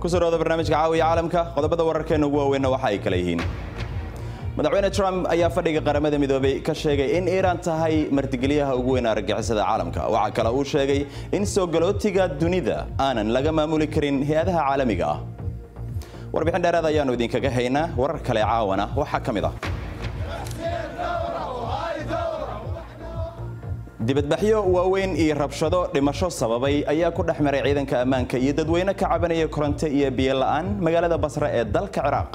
ku soo dhawaada barnaamijka caawiya caalamka qodobada wararkeena ugu waaweynna waxa ay kala yihiin. Madaxweyne trump ayaa fadhiga qaramada midoobay ka sheegay in iiraan tahay martigeliyaha ugu weyn argagixisada caalamka. Waxaa kale uu sheegay in soo galootiga dunida aanan laga maamuli karin hay'adaha caalamiga ah. Warbixin dheeraad ayaannu idinkaga haynaa warar kale caawana waxaa ka mid ah dibadbaxyo waaweyn iyo rabshado dhimasho sababay ayaa ku dhex maray ciidanka ammaanka iyo dadweyne ka cabanaya koronto iyo biyo la'aan magaalada basre ee dalka ciraaq.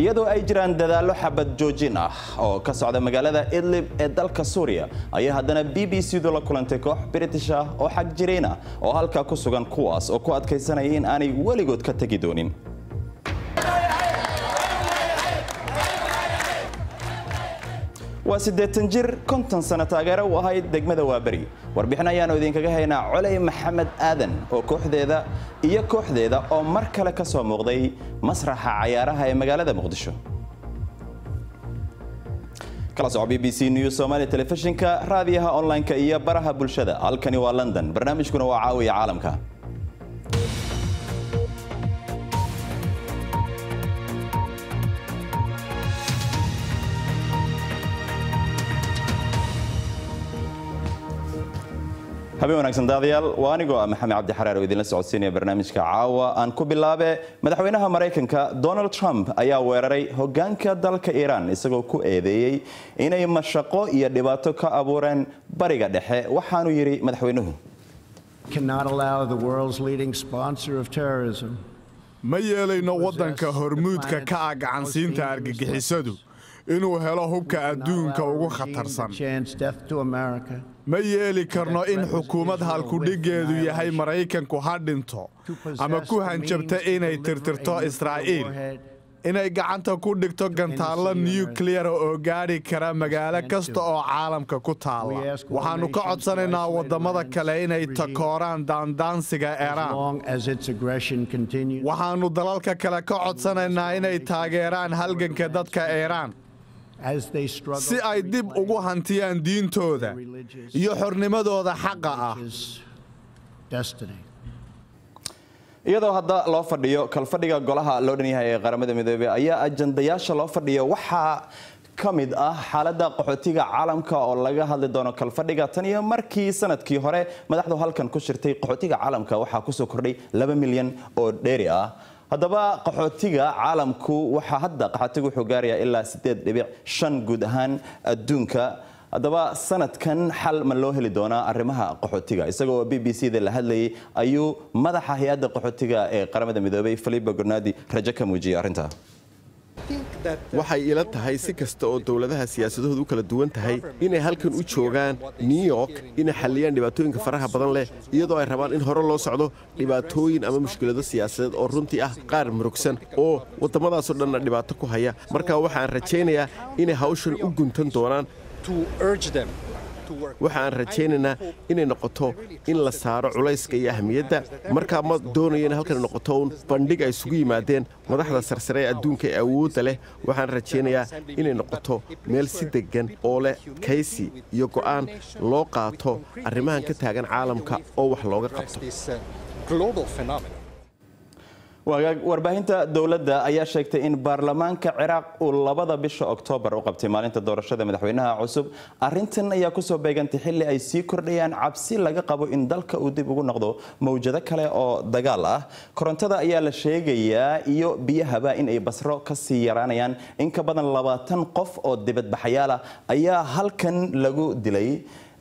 Iyadoo ay jiraan dadaallo xabad joojin ah oo ka socda magaalada idlib ee dalka suuriya ayaa haddana b b c du la kulantay koox british ah oo xag jirayn ah oo halkaa ku sugan kuwaas oo ku adkaysanaya in aanay weligood ka tegi doonin siddeetan jir konton sano taageero u ahayd degmada waaberi. Warbixin ayaannu idinkaga haynaa coley maxamed aadan oo kooxdeeda iyo kooxdeeda oo mar kale ka soo muuqday masraxa cayaaraha ee magaalada muqdisho. B b c news somaali telefishinka raadiyaha online-ka iyo baraha bulshada. Halkani waa london. Barnaamijkuna waa caawiya caalamka habeen wanaagsan daadayaal waa anigoo ah maxamed cabdi xaraar oo idinla socodsiinaya barnaamijka caawa. Aan ku bilaabe madaxweynaha maraykanka donald trump ayaa weeraray hogaanka dalka iiraan isagoo ku eedeeyey inay mashaqo iyo dhibaato ka abuureen bariga dhexe. Waxaanu yidhi madaxweynuhu. Ma yeelayno waddanka hormuudka ka ah gacansiinta argagixisadu inuu helo hubka adduunka ugu khatarsan. ma yeeli karno in xukuumad halkudhiggeedu yahay maraykanku ha dhinto ama ku hanjabta inay tirtirto israa'iil inay gacanta ku dhigto gantaallo nukliyer oo gaadhi kara magaalo kasta oo caalamka ku taalla. Waxaannu ka codsanaynaa waddamada kale inay takooraan daandaansiga eeraan waxaannu dalalka kale ka codsanaynaa inay taageeraan halganka dadka iiraan si ay dib ugu hantiyaan diintooda iyo xornimadooda xaqa ah. iyadoo hadda loo fadhiyo kalfadhiga golaha loo dhan yahay ee qaramada midoobey ayaa ajandayaasha loo fadhiyo. Waxaa ka mid ah xaaladda qaxootiga caalamka oo laga hadli doono kalfadhiga tan iyo markii sannadkii hore madaxdu halkan ku shirtay qaxootiga caalamka. Waxaa ku soo kordhay laba milyan oo dheeri ah haddaba qaxootiga caalamku waxaa hadda qaxootiga wuxuu gaarayaa ilaa siddeed dhibic shan guud ahaan adduunka. Haddaba sanadkan xal ma loo heli doonaa arrimaha qaxootiga. Isagoo b b c da la hadlayay ayuu madaxa hay'adda qaxootiga ee qaramada midoobay filipo gornadi rajo ka muujiyay arrinta waxay ila tahay si kasta oo dowladaha siyaasadahoodu u kala duwan tahay inay halkan u joogaan new york inay xalliyaan dhibaatooyinka faraha badan leh iyadoo ay rabaan in hore loo socdo dhibaatooyin ama mushkilado siyaasadeed oo runtii ah qaar murugsan oo waddamadaasoo dhanna dhibaato ku haya. Marka waxaan rajaynayaa inay hawshan u guntan doonaan waxaan rajaynaynaa inay noqoto in la saaro culayska iyo ahmiyadda markaa ma doonayo in halkan noqoto uun bandhig ay isugu yimaadeen madaxda sarsare ee adduunka ee awoodda leh waxaan rajaynayaa inay noqoto meel si deggan oo leh kaysi iyo go'aan loo qaato arrimahan ka taagan caalamka oo wax looga qabto warbaahinta dowladda ayaa sheegtay in baarlamaanka ciraaq uu labada bisha oktoobar u qabtay maalinta doorashada madaxweynaha cusub. Arintan ayaa ku soo beegantay xili ay sii kordhayaan cabsi laga qabo in dalka uu dib ugu noqdo mawjado kale oo dagaal ah. Korontada ayaa la sheegayaa iyo biyahaba in ay basro ka sii yaraanayaan. In ka badan labaatan qof oo dibadbaxayaal ah ayaa halkan lagu dilay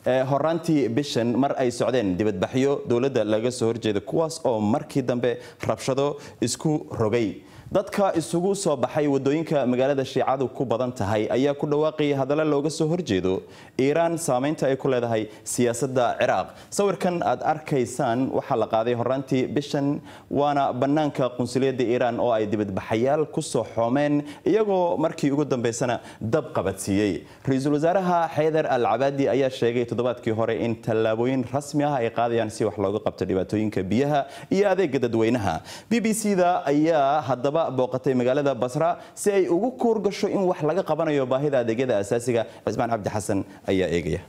horaantii bishan mar ay socdeen dibadbaxyo dowladda laga soo horjeeda kuwaas oo markii dambe rabshado isku rogay dadka isugu soo baxay waddooyinka magaalada shiicadu ku badan tahay ayaa ku dhawaaqayay hadalla looga soo horjeedo iiraan saameynta ay ku leedahay siyaasadda ciraaq. Sawirkan aad arkaysaan waxaa la qaaday horaantii bishan waana bannaanka qunsuliyadda iiraan oo ay dibadbaxayaal ku soo xoomeen iyagoo markii ugu dambeysana dab qabadsiiyey ra'iisul wasaaraha xaydar al cabaadi ayaa sheegay toddobaadkii hore in tallaabooyin rasmi ah ay qaadayaan si wax looga qabto dhibaatooyinka biyaha iyo adeega dadweynaha. B b c da ayaa walba booqatay magaalada basra si ay ugu kuurgasho in wax laga qabanayo baahida adeegyada asaasiga cismaan cabdi xasan ayaa eegaya.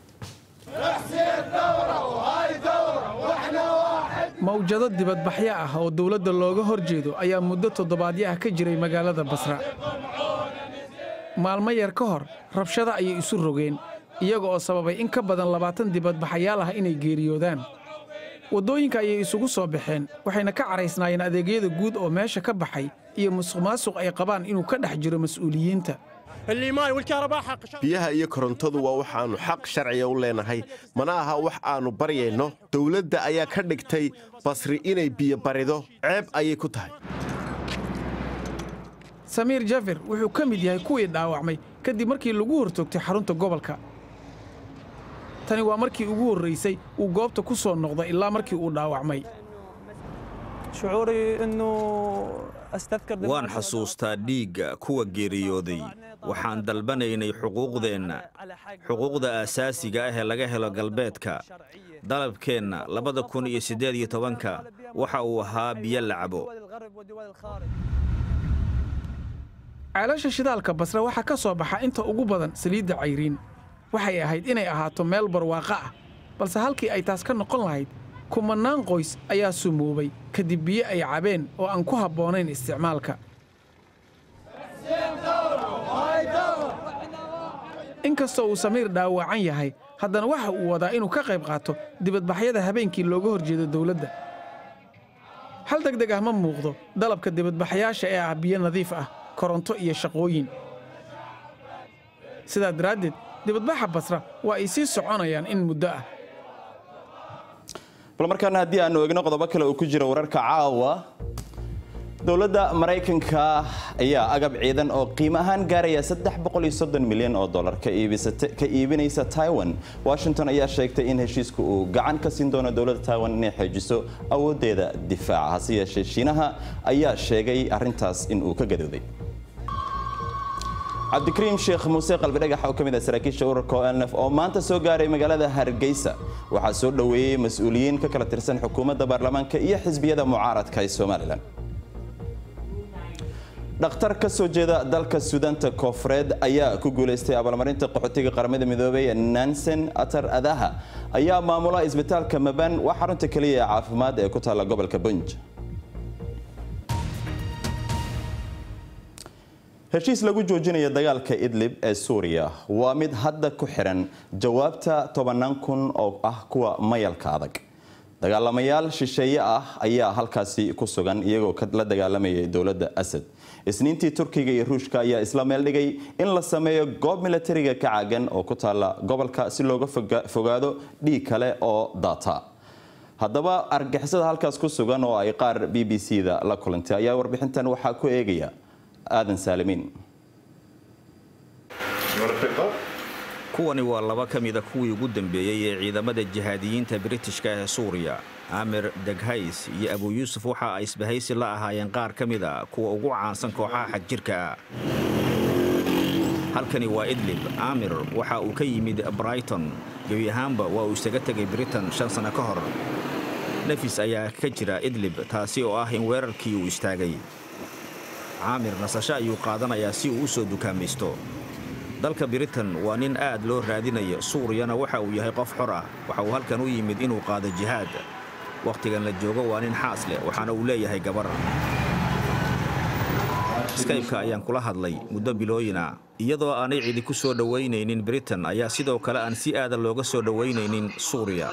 Mawjado dibadbaxyo ah oo dowladda looga horjeedo ayaa muddo toddobaadyaah ka jiray magaalada basra. Maalmo yar ka hor rabshada ayay isu rogeen iyaga oo sababay in ka badan labaatan dibadbaxayaal ah inay geeriyoodaan waddooyinka ayay isugu soo baxeen waxayna ka caraysnaayeen adeegyada guud oo meesha ka baxay iyo musuqmaasuq ay qabaan inuu ka dhex jiro mas'uuliyiinta. Biyaha iyo korontadu waa waxaannu xaq sharciga u leenahay. Mana aha wax aannu baryayno. Dowladda ayaa ka dhigtay basri inay biyo barido. Ceeb ayay ku tahay. Samiir jafir wuxuu ka mid yahay kuwii dhaawacmay kadib markii lagu hortoogtay xarunta gobolka tani waa markii ugu horraysay uu goobta ku soo noqda ilaa markii uu dhaawacmay. Waan xasuustaa dhiigga kuwa geeriyooday. Waxaan dalbanaynay xuquuqdeenna xuquuqda aasaasiga ah ee laga helo galbeedka. Dalabkeenna labada kun iyo siddeed iyo tobanka waxa uu ahaa biyo la cabo ceelasha shidaalka basre waxaa ka soo baxa inta ugu badan saliidda cayriin waxay ahayd inay ahaato meel barwaaqo ah balse halkii ay taas ka noqon lahayd kumannaan qoys ayaa sumoobay kadib biyo ay cabeen oo aan ku habboonayn isticmaalka. Inkastoo uu samiir dhaawacan yahay haddana waxa uu wadaa inuu ka qayb qaato dibadbaxyada habeenkii looga hor jeedo dawladda hal deg deg ah ma muuqdo dalabka dibadbaxayaasha ee ah biyo nadiif ah koronto iyo shaqooyin sidaa daraaddeed dibadbaxa basra waa ay sii soconayaan in muddo ah. Bal markaana haddii aanu egno qodobo kale uu ku jiro wararka caawa. Dowladda maraykanka ayaa agab ciidan oo qiimo ahaan gaaraya milyan oo dolar ka iibinaysa taiwan. Washington ayaa sheegtay in heshiisku uu gacan ka siin doono dowladda taiwan inay xoojiso awooddeeda difaaca hase yeeshee shiinaha ayaa sheegay arrintaas in uu ka gadooday cabdikariim sheekh muuse qalbidhagax oo ka mid ah saraakiisha ururka onf oo maanta soo gaaray magaalada hargeysa. Waxaa soo dhoweeyey mas'uuliyiin ka kala tirsan xukuumadda baarlamaanka iyo xisbiyada mucaaradka ee somalilan dhakhtar ka soo jeeda dalka suudaanta koofureed ayaa ku guulaystay abaalmarinta qaxootiga qaramada midoobay nansen atar adaha. Ayaa maamula isbitaalka maban waa xarunta keliya ee caafimaad ee ku taalla gobolka bunj heshiis lagu joojinayo dagaalka idlib ee suuriya waa mid hadda ku xiran jawaabta tobannaan kun oo ah kuwa mayalka adag. Dagaalamayaal shisheeye ah ayaa halkaasi ku sugan iyagoo la dagaalamayay dowladda asad isniintii turkiga iyo ruushka ayaa isla meel dhigay in la sameeyo goob milatariga ka caagan oo ku taalla gobolka si looga fogaado dhiig kale oo daata haddaba argixisada halkaas ku sugan oo ay qaar b b c da la kulantay ayaa warbixintan waxaa ku eegaya aadan saalimiin kuwani waa laba ka mida kuwii ugu dambeeyey ee ciidamada jihaadiyiinta britishka ee suuriya. Amir deghays iyo abu yuusuf waxa ay isbahaysi la ahaayeen qaar ka mida kuwa ugu caansan kooxaha xagjirka ah halkani waa idlib. Amir waxa uu ka yimid brighton. Gebi ahaanba waa uu isaga tegay britain shan sanno ka hor. Nafis ayaa ka jira idlib taasi oo ah in weerarkii uu istaagay caamir nasasho ayuu qaadanayaa si uu u soo dukaamaysto. Dalka britain waa nin aad loo raadinayo suuriyana waxa uu yahay qof xor ah. Waxa uu halkan u yimid inuu qaado jihaad. Wakhtigan la joogo waa nin xaas leh waxaana uu leeyahay gabar. Skaybka ayaan kula hadlay muddo bilooyina iyadoo aanay cidi ku soo dhowaynaynin britain ayaa sidoo kale aan si aada looga soo dhowaynaynin suuriya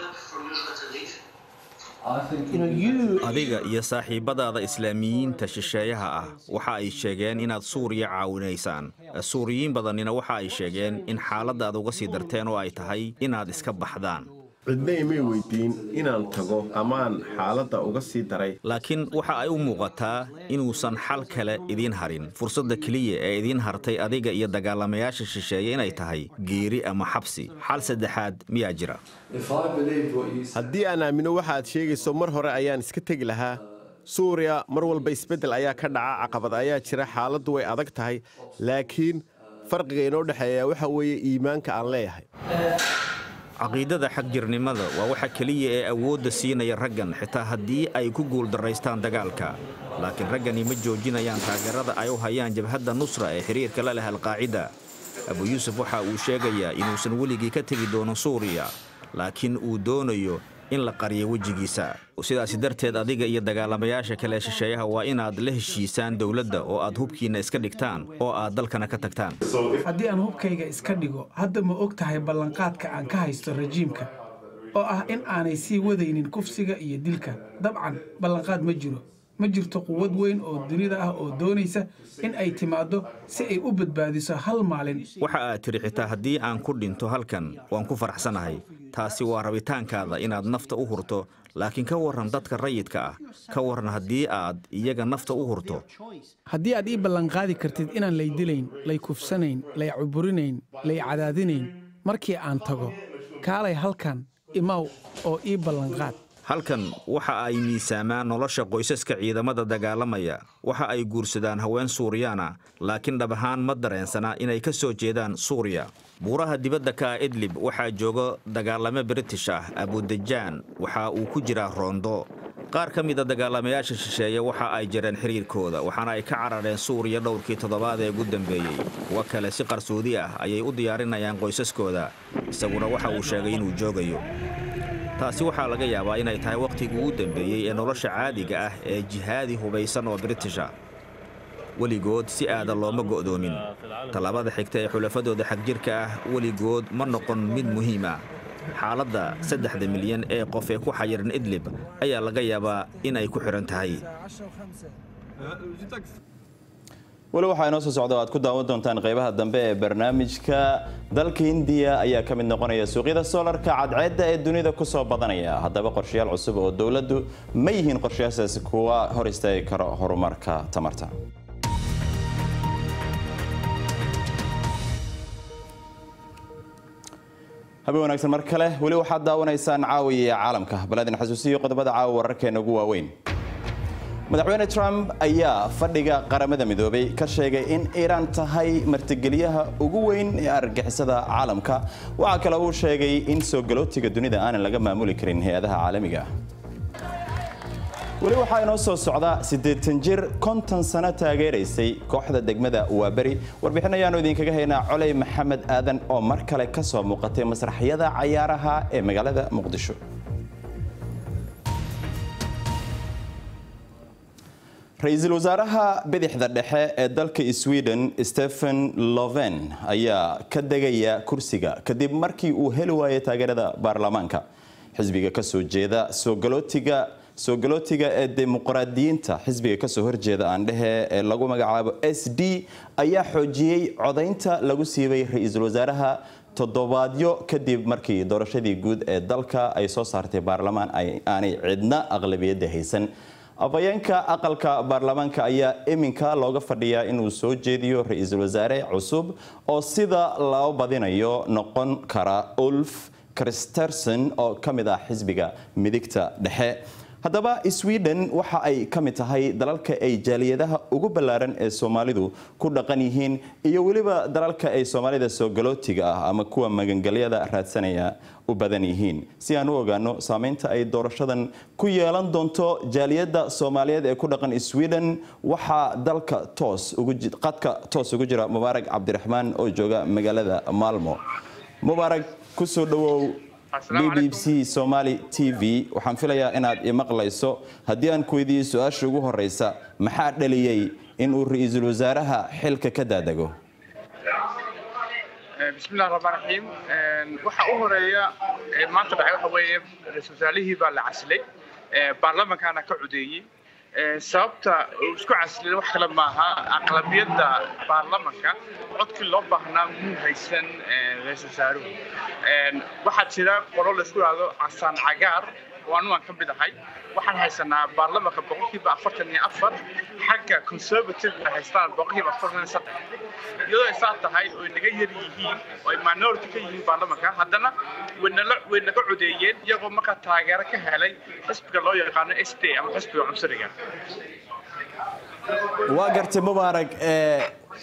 adiga iyo saaxiibbadaada islaamiyiinta shisheeyaha ah waxa ay sheegeen inaad suuriya caawinaysaan. Suuriyiin badannina waxa ay sheegeen in xaaladda aad uga sii darteen oo ay tahay inaad iska baxdaan cidna imay weydiin inaan tago amaan xaaladda uga sii daray. Laakiin waxa ay u muuqataa inuusan xal kale idiin harin. Fursadda keliya ee idiin hartay adiga iyo dagaalamayaasha shisheeye inay tahay geeri ama xabsi. Xal saddexaad miyaa jira? Haddii aan aamino waxa aad sheegayso mar hore ayaan iska tegi lahaa. Suuriya mar walba isbeddel ayaa ka dhaca caqabad ayaa jira xaaladdu way adag tahay. Laakiin farqiga inoo dhexeeya waxa weeye iimaanka aan leeyahay caqiidada xagjirnimada waa waxa keliya ee awoodda siinaya raggan xitaa haddii ay ku guuldarraystaan dagaalka. Laakiin raggani ma joojinayaan taageerada ay u hayaan jabhadda nusra ee xiriirka la leh alqaacida. Abu yuusuf waxa uu sheegayaa inuusan weligii ka tegi doono suuriya laakiin uu doonayo in la qariyo wejigiisa. Sidaasi darteed adiga iyo dagaalamayaasha kale shisheeyaha waa inaad la heshiisaan dowladda oo aad hubkiinna iska dhigtaan oo aad dalkana ka tagtaan. Haddii aan hubkayga iska dhigo hadda ma og tahay ballanqaadka aan ka haysto rajiimka oo ah in aanay sii wadaynin kufsiga iyo dilka. Dabcan ballanqaad ma jiro ma jirto quwad weyn oo dunida ah oo doonaysa in ay timaaddo si ay u badbaadiso hal maalin. Waxa aad tidhi xitaa haddii aan ku dhinto halkan waan ku faraxsanahay. Taasi waa rabitaankaada inaad nafta u hurto laakiin ka warran dadka rayidka ah. Ka warran haddii aad iyaga nafta u hurto. Haddii aad ii ballanqaadi kartid inaan lay dilayn lay kufsanayn lay cuburinayn lay cadaadinayn markii aan tago kaalay halkan imaw oo ii ballanqaad halkan waxa ay miisaamaan nolosha qoysaska ciidamada dagaalamaya. Waxa ay guursadaan haween suuriyaana laakiin dhab ahaan ma dareensana inay ka soo jeedaan suuriya. Buuraha dibadda ka ah idlib waxaa jooga dagaalamo british ah abudajaan waxa uu ku jiraa roondo. Qaar ka mida dagaalamayaasha shisheeye waxa ay jareen xiriirkooda waxaana ay ka carareen suuriya dhowrkii toddobaad ee ugu dambeeyey kuwa kale si qarsoodi ah ayay u diyaarinayaan qoysaskooda isaguna waxa uu sheegay inuu joogayo taasi waxaa laga yaabaa inay tahay wakhtigii ugu dambeeyey ee nolosha caadiga ah ee jihaadi hubaysan oo britisha weligood si aada looma go'doomin tallaabada xigta ee xulafadooda xagjirka ah weligood ma noqon mid muhiim ah. Xaaladda saddexda milyan ee qof ee ku xayiran idlib ayaa laga yaabaa in ay ku xidhan tahay weli waxaa inoo soo socda o aad ku daawan doontaan qaybaha dambe ee barnaamijka dalka hindiya ayaa ka mid noqonaya suuqyada soolarka cadceedda ee dunida ku soo badanaya. Haddaba qorshayaal cusub oo dowladdu ma yihiin qorshayaashaasi kuwa hor istaagi karo horumarka tamarta. Habe wanaagsan mar kale weli waxaad daawanaysaan caawiya caalamka. Balaadin xasuusiyo qodobada caawa wararkeena ugu waaweyn madaxweyne trump ayaa fadhiga qaramada midoobay ka sheegay in iiraan tahay martigeliyaha ugu weyn ee argagixisada caalamka. Waxaa kale uu sheegay in soo galootiga dunida aanan laga maamuli karin hay'adaha caalamiga. Weli waxaa inoo soo socda siddeetan jir konton sano taageeraysay kooxda degmada waaberi. Warbixin ayaanu idinkaga haynaa coley maxamed aadan oo mar kale ka soo muuqatay masraxyada cayaaraha ee magaalada muqdisho ra'iisul wasaaraha bidixda dhexe ee dalka sweden stephen loven ayaa ka degaya kursiga kadib markii uu heli waayay taageerada baarlamaanka. Xisbiga ka soo jeeda soo galootiga ee dimuqraadiyiinta xisbiga ka soo horjeeda aandhehe ee lagu magacaabo s d ayaa xoojiyey codaynta lagu siibay ra'iisul wasaaraha toddobaadyo kadib markii doorashadii guud ee dalka ay soo saartay baarlamaan aanay cidna aqlabiyadda haysan afhayeenka aqalka baarlamaanka ayaa iminka looga fadhiyaa inuu soo jeediyo ra'iisul wasaare cusub oo sida loo badinayo noqon kara ulf kristerson oo ka mid ah xisbiga midigta dhexe haddaba sweden waxa ay ka mid tahay dalalka ay jaaliyadaha ugu ballaaran ee soomaalidu ku dhaqan yihiin iyo weliba dalalka ay soomaalida soo galootiga ah ama kuwa magangalyada raadsanaya u badan yihiin. Si aan u ogaano saameynta ay doorashadan ku yeelan doonto jaaliyadda soomaaliyeed ee ku dhaqan sweden waxaa dalka toos qadka toos ugu jira mubaarag cabdiraxmaan oo jooga magaalada maalmo mubaarag ku soo dhawow b b c somaali t v. Waxaan filayaa inaad imaqlayso haddii aan ku weydiiyo su'aasha ugu horeysa maxaa dhaliyey inuu ra'iisul wasaaraha xilka ka daadego bismillahi raxmaan raxiim waxa u horreeya maanta dhacay waxa weeye ra'iisul wasaarihii baa la casilay. Baarlamankaana ka codeeyey sababta uu isku casilay wax kale maaha aqlabiyadda baarlamanka codkii loo baahnaa muu haysan ra'iisul wasaaruhu waxaa jira qolo laysku yidhaahdo casaan cagaar oo anu aan ka mid ahay. Waxaan haysanaa baarlamanka boqolkiiba afartan iyo afar. Xagga conservative ay haystaan boqolkiiba afartan iyo saddex. Iyadoo ay saa tahay oy naga yar yihiin oo ay minority ka yihiin baarlamanka haddana waynala way naga codeeyeen iyagoo markaa taageero ka helay xisbiga loo yaqaano s d ama xisbiga cunsuriga waa gartay mubaarag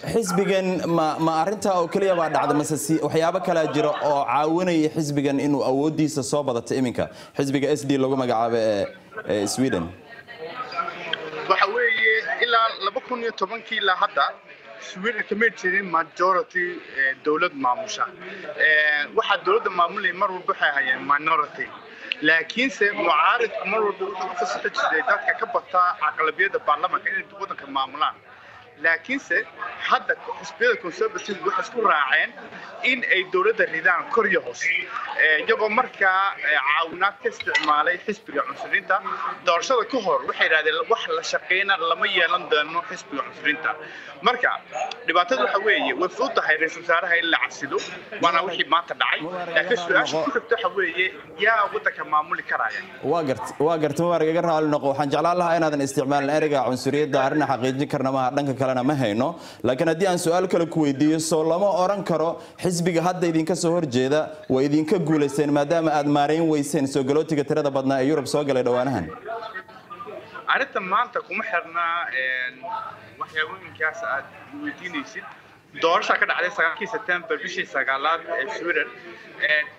xisbigan ma ma arintaa oo keliya baa dhacda mase waxyaabo kalaa jira oo caawinaya xisbigan inuu awoodiisa soo badato iminka. Xisbiga s d lagu magacaabo ee sweden. Waxa weeye ilaa laba kun iyo tobankii ilaa hadda sweden kama jirin majority dowlad maamusha. Waxaa dowladda maamulaya mar walba waxay hayeen minority. Laakiinse mucaaridku mar walba wuxuu ku fasaxi jiray dadka ka bataa aqlabiyadda baarlamanka inay waddanka maamulaan laakiinse hadda xisbiyada conservative waxay isku raaceen in ay dowladda ridaan kor iyo hoos. Iyagoo markaa caawinaad ka isticmaalay xisbiga cunsuriinta doorashada ka hor waxay yidhahdeen wax la shaqeyna lama yeelan doono xisbiga cunsuriinta marka dhibaatada waxa weeye way fududahay ra'iisul wasaaraha in la casilo waana wixii maanta dhacay. Laakiin su'aasha ku xigta waxa weeye yaa waddanka maamuli karaya. Waa gart waa garta mubaarak iga raali noqo. Waxaan jeclaan lahaa inaadan isticmaalin ereyga cunsuriyadda arrina xaqiijin karna maaha dhanka kalena ma hayno. Laakiin haddii aan su'aal kale ku weydiiyo soo lama oran karo xisbiga hadda idinka soo horjeeda way idinka guulaysteen maadaama aad maarayn weyseen soo galootiga tirada badnaa ee yurub soo galay dhowaanahan. Arrinta maanta kuma xirnaa waxyaabooyinkaas aad weydiinaysid. Doorasha ka dhacday sagaalkii sebtembar bishii sagaalaad ee sweden.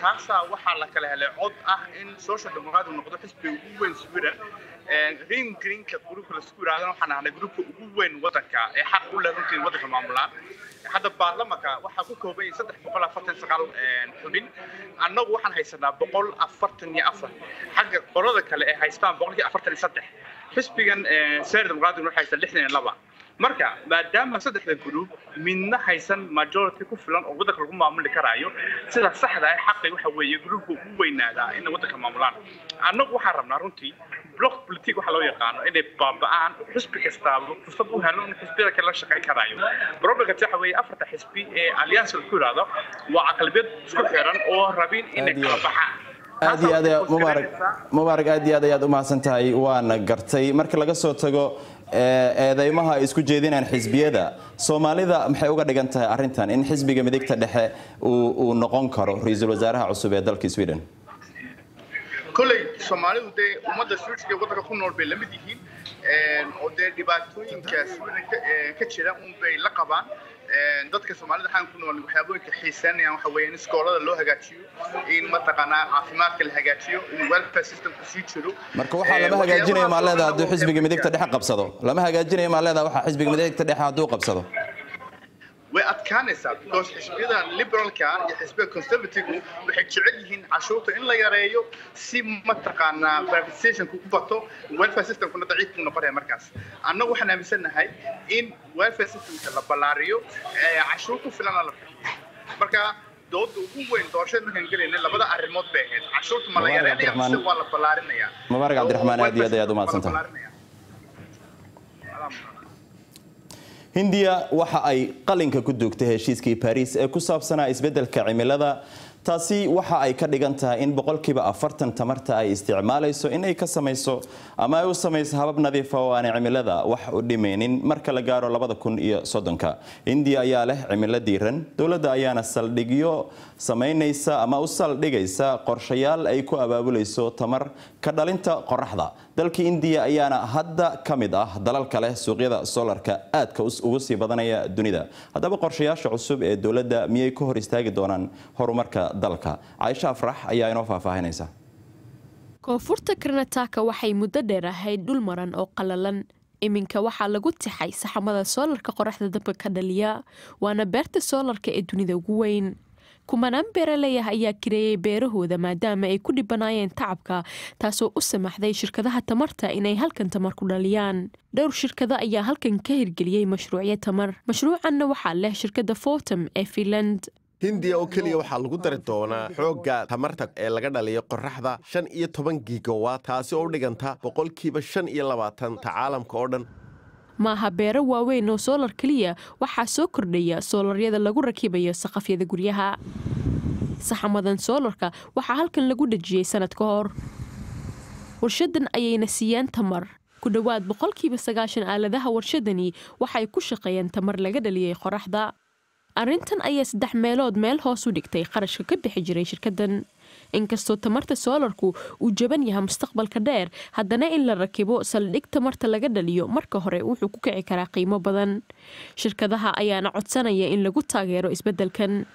Taasaa waxaa la kala helay cod ah in social democrat noqdo xisbiga ugu weyn sweden green greenka gruupka la isku yidhahdana waxaan ahnay gruupka ugu weyn waddanka ee xaq u leh runtii waddanka maamulaan hadda baarlamanka waxaa ku kooban saddex boqol afartan sagaal xubin. Annagu waxaan haysanaa boqol afartan iyo afar. Xagga qolada kale ee haystaan boqolkii afartan iyo saddex. Xisbigan seyr dimuqraadigan waxay haystaan lixdan iyo laba. Marka maadaama saddexda gruub midna haysan majority ku filan oo waddanka lagu maamuli karaayo sida saxda ah xaqi waxa weeye gruubka ugu weynaadaa inay waddanka maamulaan. Annagu waxaan rabnaa runtii block politic waxa loo yaqaano inay baaba'aan xisbi kastaaba fursad u helo in xisbiyada kale la shaqayn karaayo. Problemka waxa weeye afarta xisbi ee alliance ku yidhaahdo waa aqlabiyad isku xiran oo rabin inay kala baxaan. aad iyo aad mubaarak mubaarak aad iyo aad ayaad u mahadsan tahay waana gartay. Marka laga soo tago eedeymaha ay isku jeedinayaan xisbiyada soomaalida maxay uga dhigan tahay arrintan in xisbiga midigta dhexe uu noqon karo? Ra'iisul wasaaraha cusub ee dalka sweden soomaalidu dee ummadda swediska ee waddanka ku nool bay la mid yihiin oo dee dhibaatooyinka ka jira un bay la qabaan dadka soomaalida xaan ku nool waxyaabooyinka xiiseynayaan waxa weeye in iskoolada loo hagaajiyo in mataqaanaa caafimaadka la hagaajiyo in welfare systemku sii jiro marka waxaa lama hagaajinayo maa leedaha hadduu xisbiga midigta dhexe qabsado. Lama hagaajinayo maa leedaha waxaa xisbiga midigta dhexe hadduu qabsado way adkaanaysaa because xisbiyada liberalka iyo xisbiyada conservative waxay jecel yihiin cashuurta in la yareeyo si mataqaanaa privatizationku u bato welfare systemkuna daciif buu noqonaya markaas annagu waxaan aaminsanahay in welfare systemka la ballaariyo cashuur ku filana la bixiyo marka dooda ugu weyn doorashada markaan gelaynay labada arrimood bay ahayd cashuurta ma la yareynaya mise waa la ballaarinayaa mubaarak cabdiraxmaan aad iyo aad ayaad u mahadsantahay hindiya waxa ay qalinka ku duugtay heshiiskii baariis ee ku saabsanaa isbeddelka cimilada. Taasi waxa ay ka dhigan tahay in boqolkiiba afartan tamarta ay isticmaalayso in ay ka samayso ama ay u samayso habab nadiifa oo aanay cimilada wax u dhimaynin marka la gaaro labada kun iyo soddonka indiya ayaa leh cimilo diiran dowladda ayaana saldhigyo samaynaysa ama u saldhigaysa qorshayaal ay ku abaabulayso tamar ka dhalinta qoraxda dalka indiya ayaana hadda ka mid ah dalalka leh suuqyada solarka aadka ugu sii badanaya dunida. Haddaba qorshayaasha cusub ee dowladda miyay ka hor istaagi doonaan horumarka dalka? Caaisha afrax ayaa inoo faahfaahinaysa. Koonfurta karnataka waxay muddo dheer ahayd dhul maran oo qallalan. Iminka waxaa lagu tixay saxamada soolarka qoraxda dabka ka dhaliya waana beerta soolarka ee dunida ugu weyn kumanaan beeraleeyah ayaa kireeyay beerahooda maadaama ay ku dhibanaayeen tacabka taasoo u samaxday shirkadaha tamarta inay halkan tamar ku dhaliyaan. Dhowr shirkado ayaa halkan ka hirgeliyey mashruucyo tamar. Mashruucanna waxaa leh shirkadda fortum ee finland. Hindiya oo keliya waxaa lagu dari doonaa xoogga tamarta ee laga dhaliyo qoraxda shan iyo toban gigawatt taasi oo u dhiganta boqolkiiba shan iyo labaatan ta caalamka oo dhan maaha beero waaweyn oo soolar keliya waxaa soo kordhaya soolaryada lagu rakibayo saqafyada guryaha. Saxamadan soolarka waxaa halkan lagu dhejiyey sanad ka hor. Warshadan ayayna siiyaan tamar. Ku dhowaad boqolkiiba sagaashan aaladaha warshadani waxay ku shaqeeyaan tamar laga dhaliyey qoraxda. Arrintan ayaa saddex meelood meel hoos u dhigtay qarashka ka bixi jiray shirkadan inkastoo tamarta soolarku uu jaban yahay mustaqbalka dheer haddana in la rakibo saldhig tamarta laga dhaliyo marka hore wuxuu ku kici karaa qiimo badan. Shirkadaha ayaana codsanaya in lagu taageero isbeddelkan.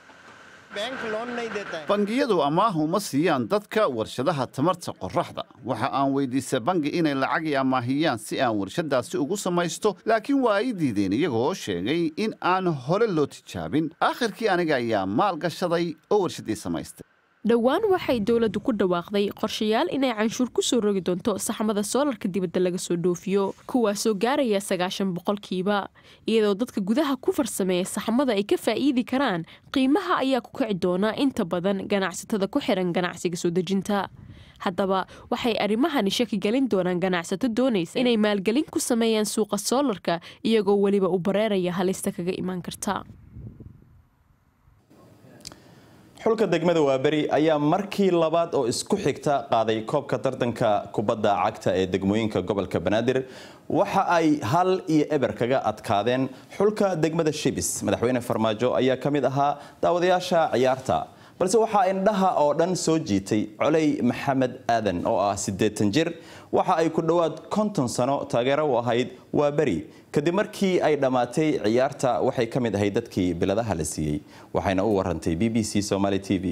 Bangiyadu amaahu ma siiyaan dadka warshadaha tamarta qorraxda. Waxa aan weydiistay bangi inay lacagii amaahiyaan si aan warshadaasi ugu samaysto laakiin waa ay diideen iyagoo sheegay in aan hore loo tijaabin. Aakhirkii aniga ayaa maal gashaday oo warshaddii samaystay dhowaan waxay dowladdu ku dhawaaqday qorshayaal inay canshuur ku soo rogi doonto saxmada soolarka dibadda laga soo dhoofiyo kuwaasoo gaaraya sagaashan boqolkiiba. Iyadoo dadka gudaha ku farsameeya saxmada ay ka faa'iidi karaan qiimaha ayaa ku kici doona inta badan ganacsatada ku xiran ganacsiga soo dejinta. Haddaba waxay arrimahani shaki gelin doonaan ganacsato doonaysa inay maalgelin ku sameeyaan suuqa soolarka iyagoo weliba u bareeraya halista kaga imaan karta xulka degmada waaberi ayaa markii labaad oo isku xigta qaaday koobka tartanka kubadda cagta ee degmooyinka gobolka banaadir. Waxa ay hal iyo eber kaga adkaadeen. Xulka degmada shibis madaxweyne farmaajo ayaa ka mid ahaa daawadayaasha ciyaarta. Balse waxaa indhaha oo dhan soo jiitay coley maxamed aadan oo ah siddeetan jir. Waxa ay ku dhowaad konton sano taageero u ahayd waa beri kadib markii ay dhammaatay ciyaarta waxay ka mid ahayd dadkii biladaha la siiyey waxayna u warantay b b c somaali t v.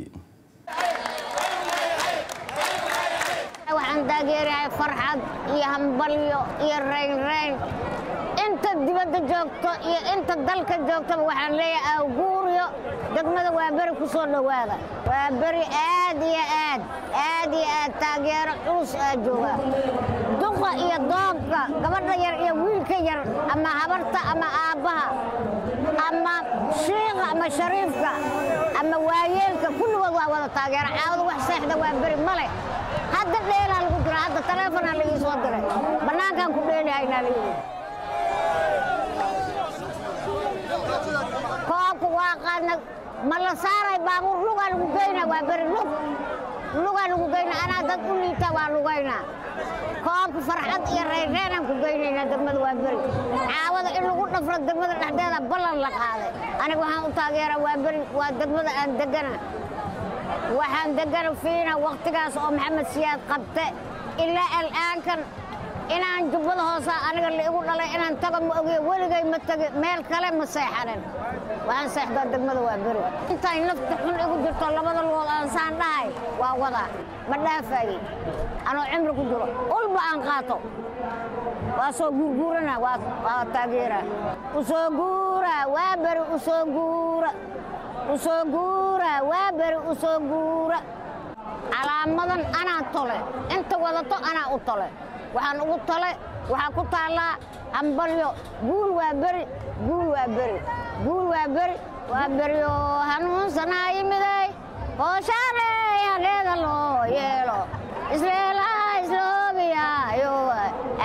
Waxaan taageerahay farxad iyo hambalyo iyo raynrayn inta dibadda joogto iyo inta dalka joogtaba waxaan leeyahay awguuryo degmada waa beri ku soo dhowaada waa beri aad iyo aad aad iyo aad taageero culus aa jooga. Duqa iyo doobka gabadha yar iyo wiilka yar ama habarta ama aabbaha ama shiiqa ama shariifka ama waayeelka kulligood waa wada taageero. Caawada wax seexda waa beri male hadda dheelaa lagu jira hadda taleefonaa lagii soo diray bannaankaan ku dheelihaynaa layidhi koobka waa qaadna ma la saaray baabuur lugaa lagu geynaa waa beri lug lugaa lagu geynaa anaa dad u liita waa lugaynaa koobka farxad iyo reyreenaan ku geynaynaa degmada waa beri caawada in lagu dhafro degmada dhexdeeda ballan la qaaday aniga waxaan u taageeraa waa beri waa degmada aan degana waxaan degana fiina wakhtigaas oo maxamed siyaad qabte ilaa al'aankan inaan jubbada hoosa aniga laigu dhalay inaan tago ma ogiyo weligay ma tegi meel kale ma seexanin waxaan seexdaa degmada waa beri intaan nafta xun igu jirto labada lugood aan saan dhahay waa wadaa ma dhaafayey anoo cimri ku jiro. Ulba aan qaato. Waa soo guurguurana waa taageera. Usoo guura waa beri u soo guura. Usoo guura waa beri u soo guura. Calaamadan anaa tole. Inta wadato anaa u tole. Waxaan ugu tole waxaa ku taallaa hambalyo. Guul waa beri guul waa beri guul waa beri waa beryo hanuunsanaa yimiday hooshaaney hadheeda loo yeelo isleelaha isloobiyayo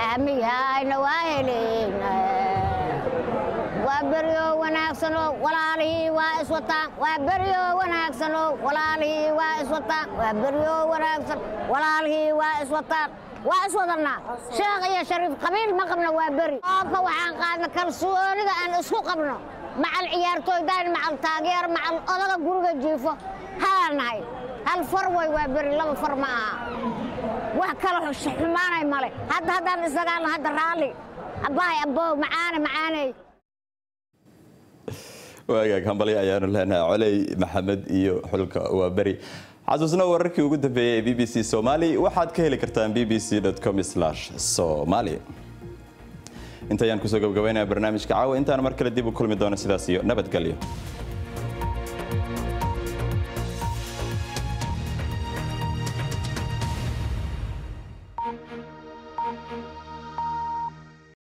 ahmiyahayna waa heleyna waa beryo wanaagsanoo walaalihii waa iswataan waa beryo wanaagsanoo walaalihii waa iswataan waa beryo wanaagsan walaalihii waa iswataan waa iswadannaa sheekh iyo shariif qabiil ma qabno waa beri koobka waxaan qaadna kalsoonida aan isku qabno macal ciyaartooydaan macal taageer macal odaga guriga jiifo. Haa nahay hal far way waa beri laba far ma aha. Wax kala xumaanay male hadda haddaan isdagaalno hadda raalli. Abbahay abbow macaane macaaney waagaag hambalyo ayaanu leenahay. Coley maxamed iyo xulka waa beri. Xasuusna wararkii ugu dambeeyey ee b b c somali waxaad ka heli kartaan b b c com somali intayaan ku soo gabagabaynaya barnaamijka caawa. Intaan mar kale dib u kulmi doono sidaas iyo nabadgelyo